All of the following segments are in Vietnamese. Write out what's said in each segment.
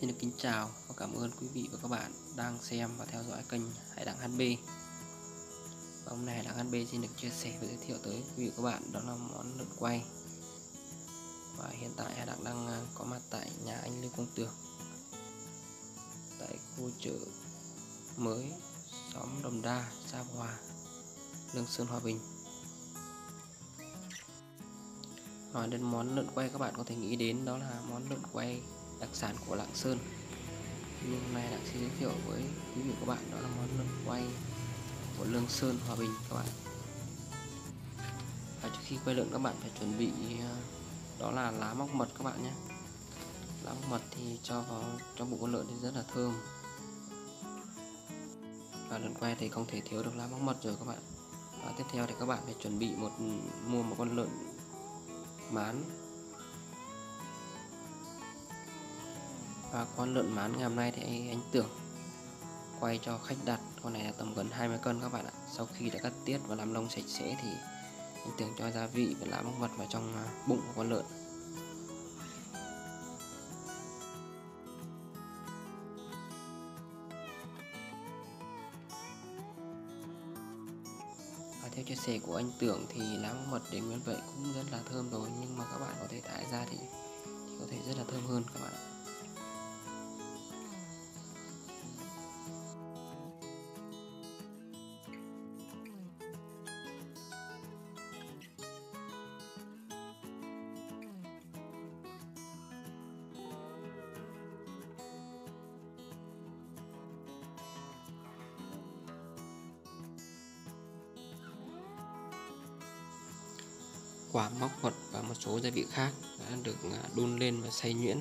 Xin được kính chào và cảm ơn quý vị và các bạn đang xem và theo dõi kênh Hải Đăng HB và Hôm nay Hải Đăng HB xin được chia sẻ và giới thiệu tới quý vị và các bạn đó là món lợn quay. Và hiện tại Hải Đăng đang à, có mặt tại nhà anh Lưu Công Tường Tại khu chợ mới xóm Đồng Đa, Sa Hòa, Lương Sơn Hòa Bình. Nói đến món lợn quay các bạn có thể nghĩ đến đó là món lợn quay đặc sản của Lạng Sơn. Nhưng hôm nay Đặng xin giới thiệu với quý vị các bạn đó là món lươn quay của Lương Sơn, Hòa Bình các bạn. Và trước khi quay lợn, các bạn phải chuẩn bị ờ, đó là lá móc mật các bạn nhé. Lá móc mật thì cho vào trong bụng con lợn thì rất là thơm. Và lợn quay thì không thể thiếu được lá móc mật rồi các bạn. Và tiếp theo thì các bạn phải chuẩn bị một, mua một con lợn mán. Và con lợn mán ngày hôm nay thì anh tưởng quay cho khách đặt. Con này là tầm gần 20 cân các bạn ạ. Sau khi đã cắt tiết và làm lông sạch sẽ thì anh tưởng cho gia vị và lá bông mật vào trong à, bụng của con lợn. Và theo chia sẻ của anh tưởng thì lá bông mật đến nguyên vậy cũng rất là thơm rồi. Nhưng mà các bạn có thể thái ra thì, thì có thể rất là thơm hơn các bạn ạ. Quả móc mật và một số gia vị khác đã được à, đun lên và xay nhuyễn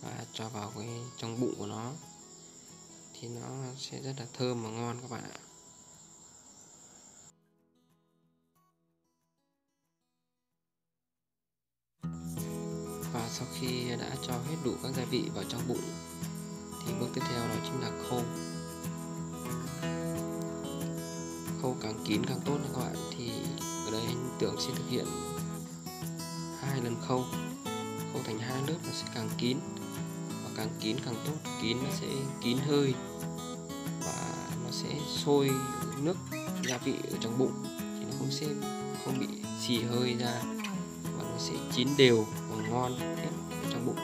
và cho vào cái trong bụng của nó. Thì nó sẽ rất là thơm và ngon các bạn ạ. Và sau khi đã cho hết đủ các gia vị vào trong bụng, thì bước tiếp theo đó chính là khâu. Khâu càng kín càng tốt nha các bạn. Thì ở anh tưởng sẽ thực hiện. Hai lần khâu khâu thành hai lớp nó sẽ càng kín. Và càng kín càng tốt, kín nó sẽ kín hơi. Và nó sẽ sôi nước gia vị ở trong bụng, thì nó cũng sẽ không bị xì hơi ra. Và nó sẽ chín đều và ngon hết ở trong bụng.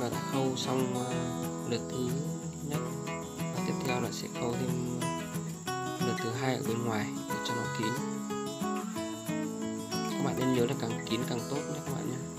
Và đã khâu xong ờ, lượt thứ sẽ khâu thêm lượt thứ hai ở bên ngoài để cho nó kín. Các bạn nên nhớ là càng kín càng tốt nhé các bạn nhé.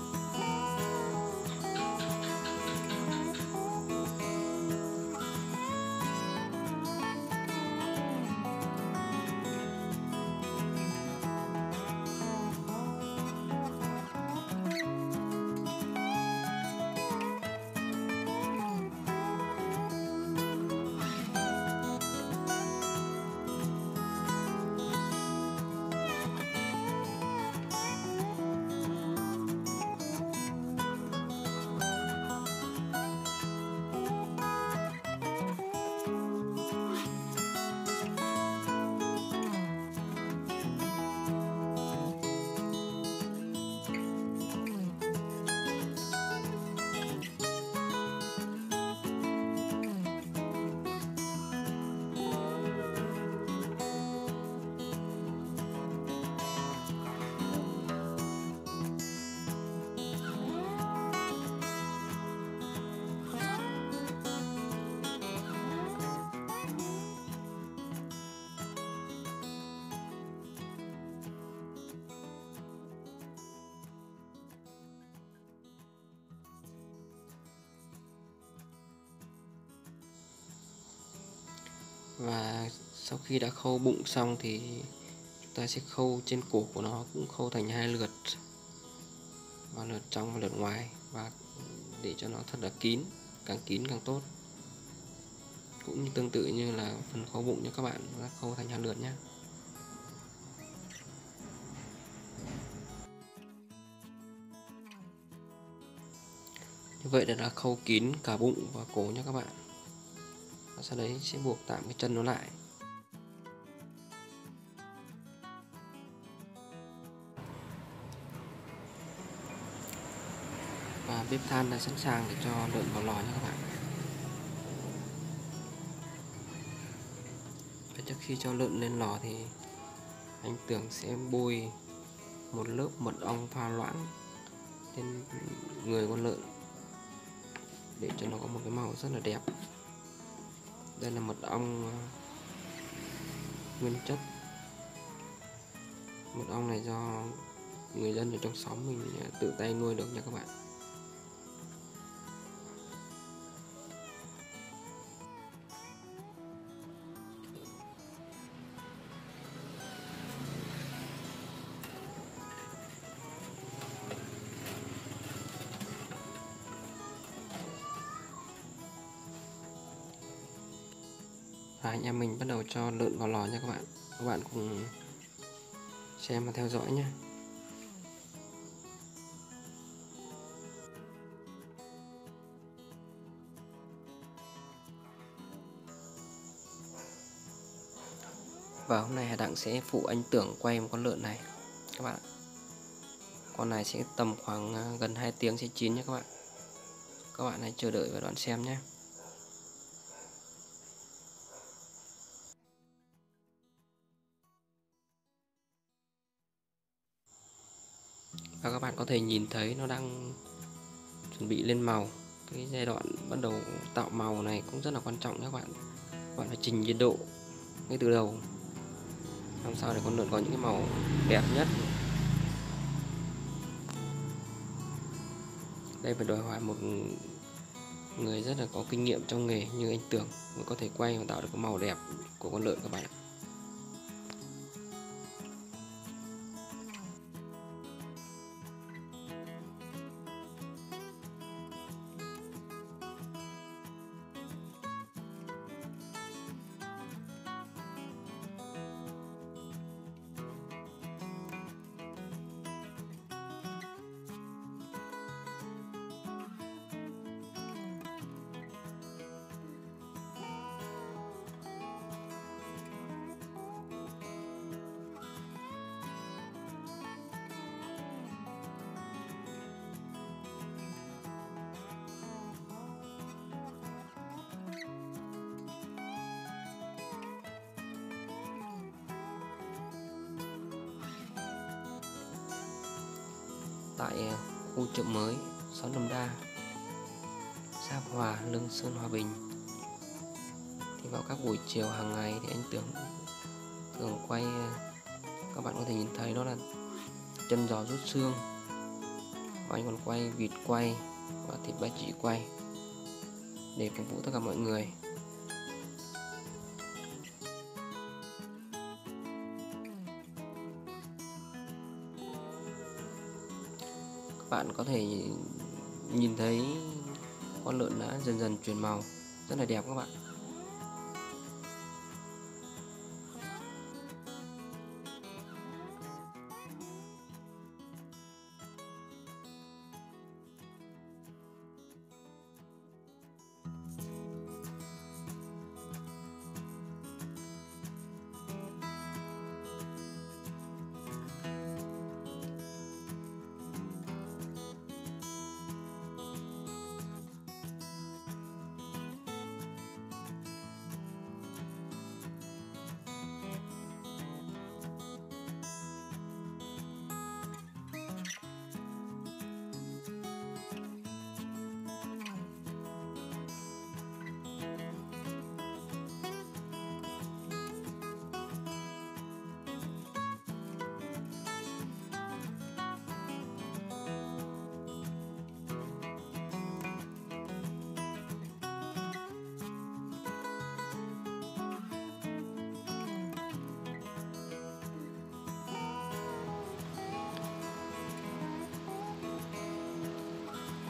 Và sau khi đã khâu bụng xong thì chúng ta sẽ khâu trên cổ của nó cũng khâu thành hai lượt và lượt trong và lượt ngoài và để cho nó thật là kín, càng kín càng tốt. Cũng tương tự như là phần khâu bụng cho các bạn đã khâu thành hai lượt nhé. Như vậy là đã khâu kín cả bụng và cổ nha các bạn và sau đấy sẽ buộc tạm cái chân nó lại. Và bếp than đã sẵn sàng để cho lợn vào lò nha các bạn. Và trước khi cho lợn lên lò thì anh tưởng sẽ bôi một lớp mật ong pha loãng lên người con lợn để cho nó có một cái màu rất là đẹp đây là mật ong ờ, nguyên chất. Mật ong này do người dân ở trong xóm mình ờ, tự tay nuôi được nha các bạn. Và anh em mình bắt đầu cho lợn vào lò nha các bạn. Các bạn cùng xem và theo dõi nhé. Và hôm nay Hà Đặng sẽ phụ anh Tưởng quay một con lợn này, các bạn con này sẽ tầm khoảng à, gần 2 tiếng sẽ chín nhé các bạn. Các bạn hãy chờ đợi và đón xem nhé. Các bạn có thể nhìn thấy nó đang chuẩn bị lên màu. Cái giai đoạn bắt đầu tạo màu này cũng rất là quan trọng các bạn. Các bạn phải chỉnh nhiệt độ ngay từ đầu, làm sao để con lợn có những cái màu đẹp nhất. Đây phải đòi hỏi một người rất là có kinh nghiệm trong nghề như anh Tưởng mới có thể quay và tạo được cái màu đẹp của con lợn các bạn ạ. Tại à, khu chợ mới, xóm Đồng Đa xã Hòa, Lương Sơn, Hòa Bình. Thì vào các buổi chiều hàng ngày thì anh tưởng thường quay à, các bạn có thể nhìn thấy đó là chân giò rút xương. Và anh còn quay vịt quay và thịt ba chỉ quay để phục vụ tất cả mọi người. Bạn có thể nhìn thấy con lợn đã dần dần chuyển màu. Rất là đẹp các bạn.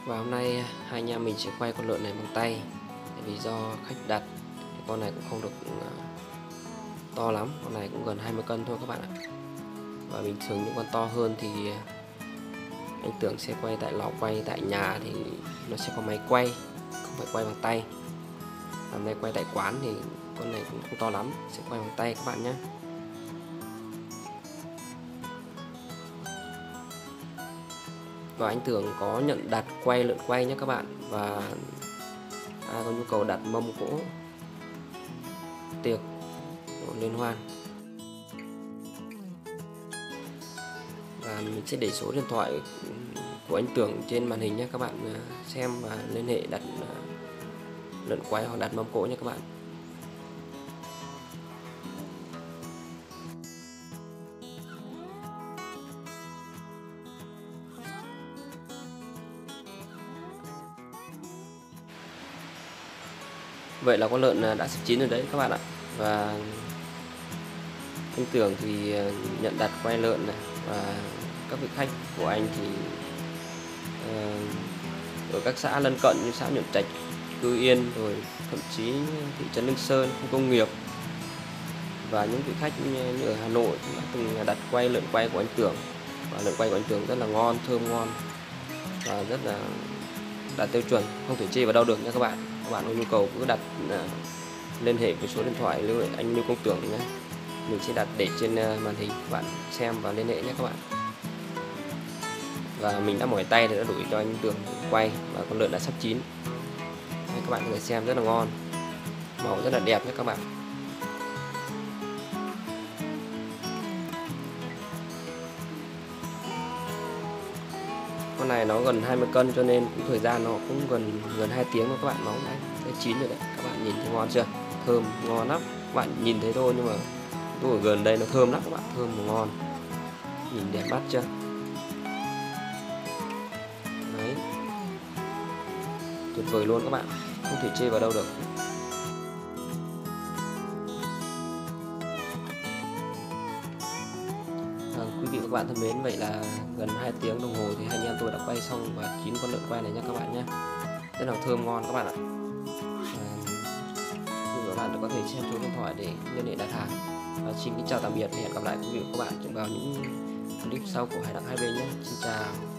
Và hôm nay à, hai anh em mình sẽ quay con lợn này bằng tay. Tại vì do khách đặt, thì con này cũng không được à, to lắm. Con này cũng gần 20 cân thôi các bạn ạ. Và bình thường những con to hơn thì à, anh tưởng sẽ quay tại lò quay, tại nhà thì nó sẽ có máy quay, không phải quay bằng tay. Hôm nay quay tại quán thì con này cũng không to lắm, sẽ quay bằng tay các bạn nhé. Và anh Tưởng có nhận đặt quay, lượn quay nhé các bạn. Và ai có nhu cầu đặt mâm cỗ tiệc liên hoan. Và mình sẽ để số điện thoại của anh Tưởng trên màn hình nhé các bạn à, xem và liên hệ đặt à, lượn quay hoặc đặt mâm cỗ nhé các bạn. Vậy là con lợn à, đã sắp chín rồi đấy các bạn ạ. Và anh tưởng thì à, nhận đặt quay lợn này và các vị khách của anh thì ờ, ở các xã lân cận như xã Nhuận Trạch, Cư Yên rồi thậm chí thị trấn Lương Sơn, khu công nghiệp. Và những vị khách như ở Hà Nội đã từng đặt quay lợn quay của anh Tưởng. Và lợn quay của anh Tưởng rất là ngon, thơm ngon và rất là đạt tiêu chuẩn, không thể chê vào đâu được nha các bạn các bạn có nhu cầu cứ đặt à, liên hệ với số điện thoại, lưu anh Lưu Công Tưởng nhé. Mình sẽ đặt để trên à, màn hình các bạn xem và liên hệ nhé các bạn. Và mình đã mỏi tay thì đã đuổi cho anh Tưởng quay và con lợn đã sắp chín. Các bạn có thể xem rất là ngon. Màu rất là đẹp nhé các bạn. Con này nó gần 20 cân cho nên cũng thời gian nó cũng gần gần 2 tiếng rồi các bạn. Nó đấy đã chín rồi đấy. Các bạn nhìn thấy ngon chưa? Thơm, ngon lắm. Các bạn nhìn thấy thôi nhưng mà tôi ở gần đây nó thơm lắm các bạn. Thơm và ngon. Nhìn đẹp mắt chưa? Đấy. Tuyệt vời luôn các bạn. Không thể chê vào đâu được. Bạn thân mến, vậy là gần 2 tiếng đồng hồ thì hai anh em tôi đã quay xong và chín con lợn quay này nha các bạn nhé. Rất là thơm ngon các bạn ạ. Và các bạn có thể xem số điện thoại để liên hệ đặt hàng. Và xin kính chào tạm biệt và hẹn gặp lại quý vị và các bạn trong vào những clip sau của hải đăng hai bên nhé. Xin chào.